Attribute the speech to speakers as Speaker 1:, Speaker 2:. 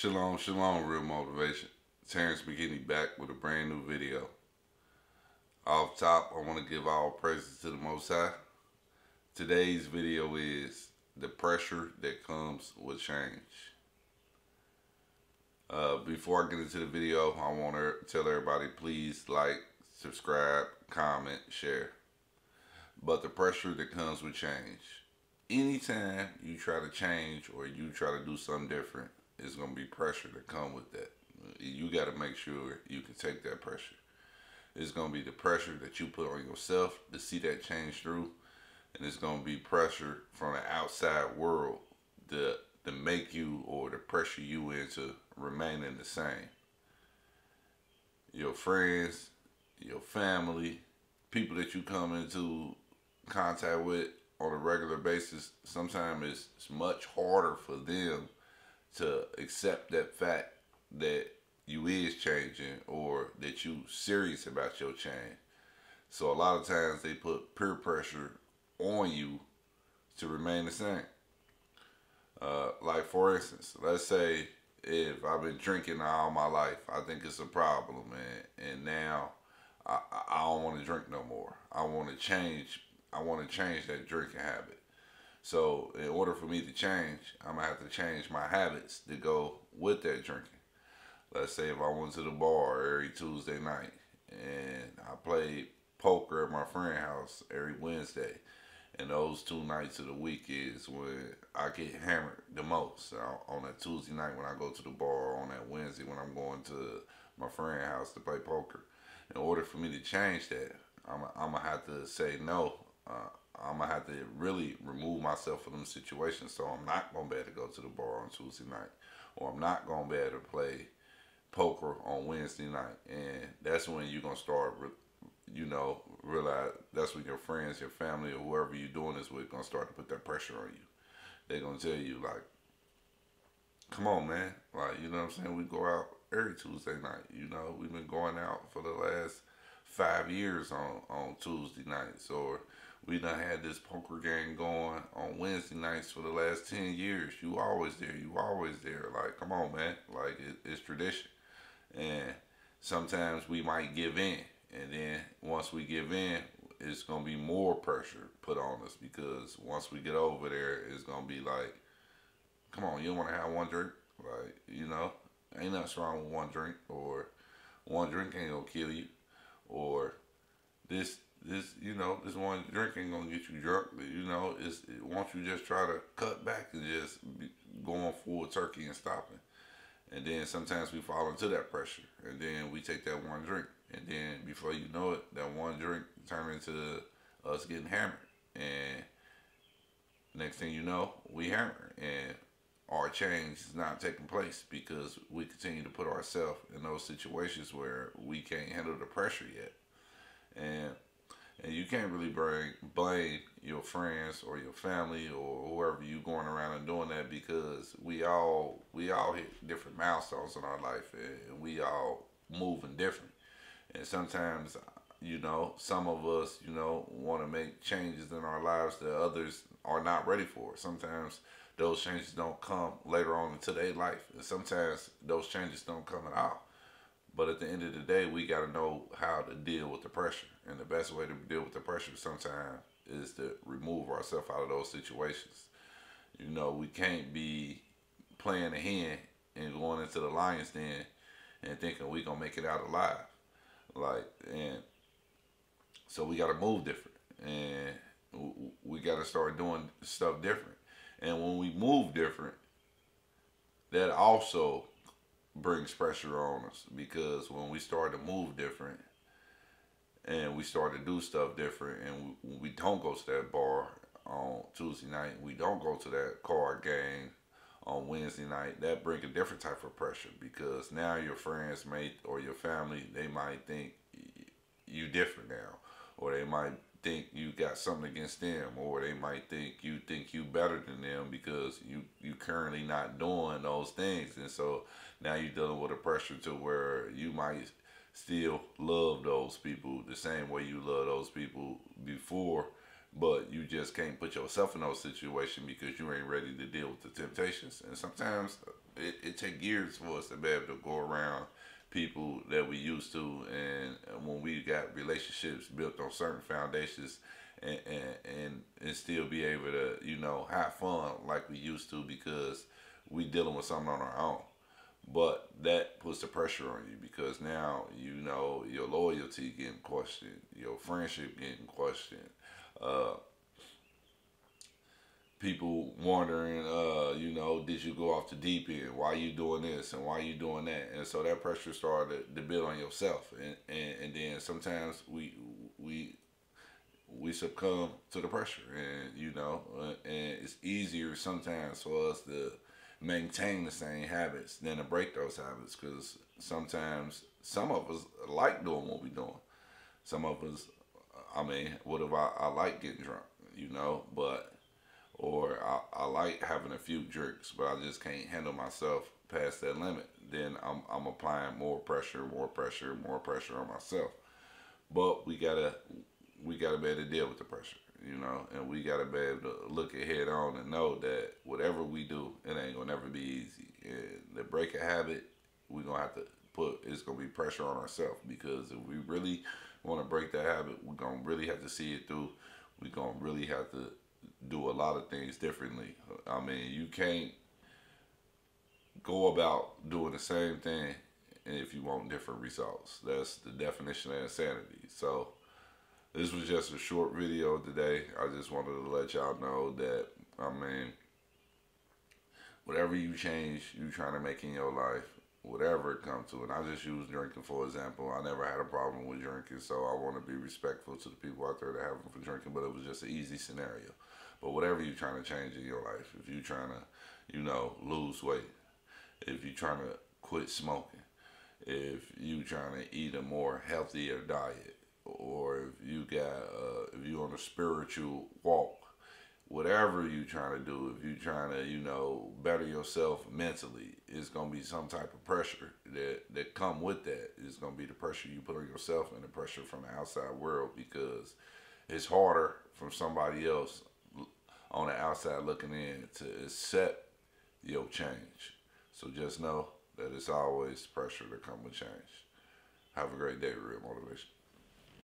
Speaker 1: Shalom, shalom, real motivation. Terrance McKinney back with a brand new video. Off top, I want to give all praises to the Most High. Today's video is the pressure that comes with change. Uh, before I get into the video, I want to tell everybody please like, subscribe, comment, share. But the pressure that comes with change. Anytime you try to change or you try to do something different, it's to be pressure to come with that. You got to make sure you can take that pressure. It's to be the pressure that you put on yourself to see that change through. And it's to be pressure from the outside world to, to make you or to pressure you into remaining the same. Your friends, your family, people that you come into contact with on a regular basis, sometimes it's, it's much harder for them to accept that fact that you is changing or that you serious about your change. So a lot of times they put peer pressure on you to remain the same. Uh, like for instance, let's say if I've been drinking all my life, I think it's a problem, man, and now I, I don't want to drink no more. I want to change. I want to change that drinking habit. So in order for me to change, I'm gonna have to change my habits to go with that drinking. Let's say if I went to the bar every Tuesday night and I played poker at my friend's house every Wednesday, and those two nights of the week is when I get hammered the most. On that Tuesday night when I go to the bar, on that Wednesday when I'm going to my friend's house to play poker. In order for me to change that, I'm, I'm gonna have to say no. Uh, I'm gonna have to really remove myself from them situations. So I'm not gonna be able to go to the bar on Tuesday night, or I'm not gonna be able to play poker on Wednesday night, and that's when you're gonna start, you know, realize that's when your friends, your family, or whoever you're doing this with, gonna start to put that pressure on you. They're gonna tell you like, "Come on, man!" Like you know what I'm saying. We go out every Tuesday night. You know, we've been going out for the last five years on on Tuesday nights, or we done had this poker game going on Wednesday nights for the last 10 years. You always there. You always there. Like, come on, man. Like, it, it's tradition. And sometimes we might give in. And then once we give in, it's going to be more pressure put on us because once we get over there, it's going to be like, come on, you want to have one drink? Like, you know, ain't nothing wrong with one drink or one drink ain't going to kill you or this this you know this one drink ain't gonna get you drunk. but You know, it's it, you just try to cut back and just going full turkey and stopping, and then sometimes we fall into that pressure, and then we take that one drink, and then before you know it, that one drink turn into us getting hammered, and next thing you know, we hammer, and our change is not taking place because we continue to put ourselves in those situations where we can't handle the pressure yet, and and you can't really bring, blame your friends or your family or whoever you going around and doing that because we all we all hit different milestones in our life and we all moving different. And sometimes, you know, some of us, you know, want to make changes in our lives that others are not ready for. Sometimes those changes don't come later on into their life. And sometimes those changes don't come at all. But at the end of the day, we got to know how to deal with the pressure. And the best way to deal with the pressure sometimes is to remove ourselves out of those situations. You know, we can't be playing a hand and going into the lion's den and thinking we gonna make it out alive. Like, and so we gotta move different, and we gotta start doing stuff different. And when we move different, that also brings pressure on us because when we start to move different and we start to do stuff different and we, we don't go to that bar on Tuesday night, we don't go to that card game on Wednesday night, that brings a different type of pressure because now your friends, mate, or your family, they might think you different now, or they might think you got something against them, or they might think you think you better than them because you you currently not doing those things, and so now you're dealing with a pressure to where you might still love those people the same way you love those people before but you just can't put yourself in those situations because you ain't ready to deal with the temptations. And sometimes it, it takes years for us to be able to go around people that we used to, and when we got relationships built on certain foundations, and, and and and still be able to you know have fun like we used to because we dealing with something on our own. But that puts the pressure on you because now you know your loyalty getting questioned, your friendship getting questioned, uh, people wondering, uh, you know, did you go off the deep end? Why you doing this and why you doing that? And so that pressure started to build on yourself, and, and and then sometimes we we we succumb to the pressure, and you know, uh, and it's easier sometimes for us to maintain the same habits than to break those habits because sometimes some of us like doing what we're doing. Some of us I mean, what if I, I like getting drunk, you know, but, or I, I like having a few drinks, but I just can't handle myself past that limit. Then I'm, I'm applying more pressure, more pressure, more pressure on myself. But we gotta, we gotta be able to deal with the pressure, you know, and we gotta be able to look ahead on and know that whatever we do, it ain't gonna never be easy. And to break a habit, we're gonna have to put, it's gonna be pressure on ourselves because if we really want to break that habit, we're gonna really have to see it through. We're gonna really have to do a lot of things differently. I mean, you can't go about doing the same thing if you want different results. That's the definition of insanity. So this was just a short video today. I just wanted to let y'all know that I mean whatever you change you trying to make in your life, whatever it comes to. And I just use drinking for example. I never had a problem with drinking, so I want to be respectful to the people out there that have them for drinking. But it was just an easy scenario. But whatever you're trying to change in your life, if you're trying to, you know, lose weight, if you're trying to quit smoking, if you trying to eat a more healthier diet, or if you got, uh, if you're on a spiritual walk, whatever you trying to do, if you trying to, you know, better yourself mentally, it's gonna be some type of pressure that that come with that. It's gonna be the pressure you put on yourself and the pressure from the outside world because it's harder from somebody else on the outside looking in to accept your change. So just know that it's always pressure to come with change. Have a great day, real motivation.